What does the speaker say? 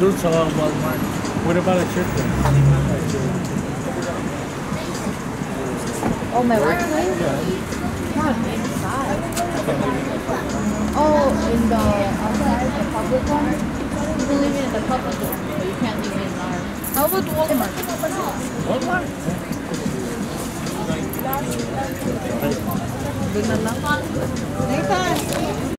doon sa Walmart. What about a chicken? Oh, my workplace? God, inside. Oh, in the outside, the public one? You can leave it in the public one, but you can't leave it in our... How about Walmart? Walmart? Doon na lang. Nathan!